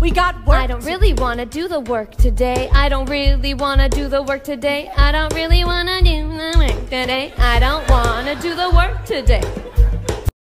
We got work. I don't really wanna do the work today. I don't really wanna do the work today. I don't really wanna do the work today. I don't wanna do the work today.